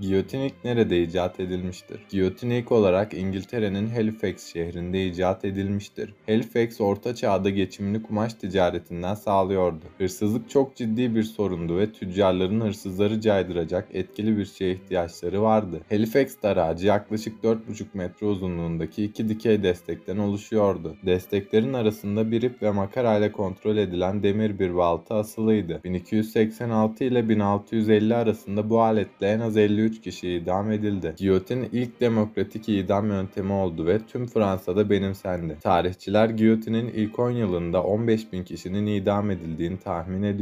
Giyotin ilk nerede icat edilmiştir? Giyotin ilk olarak İngiltere'nin Halifax şehrinde icat edilmiştir. Halifax orta çağda geçimini kumaş ticaretinden sağlıyordu. Hırsızlık çok ciddi bir sorundu ve tüccarların hırsızları caydıracak etkili bir şeye ihtiyaçları vardı. Halifax daracı yaklaşık 4,5 metre uzunluğundaki iki dikey destekten oluşuyordu. Desteklerin arasında bir ip ve makarayla kontrol edilen demir bir balta asılıydı. 1286 ile 1650 arasında bu aletle en az 53 kişi idam edildi. Giyotin ilk demokratik idam yöntemi oldu ve tüm Fransa'da benimsendi. Tarihçiler giyotinin ilk 10 yılında 15 bin kişinin idam edildiğini tahmin ediyor.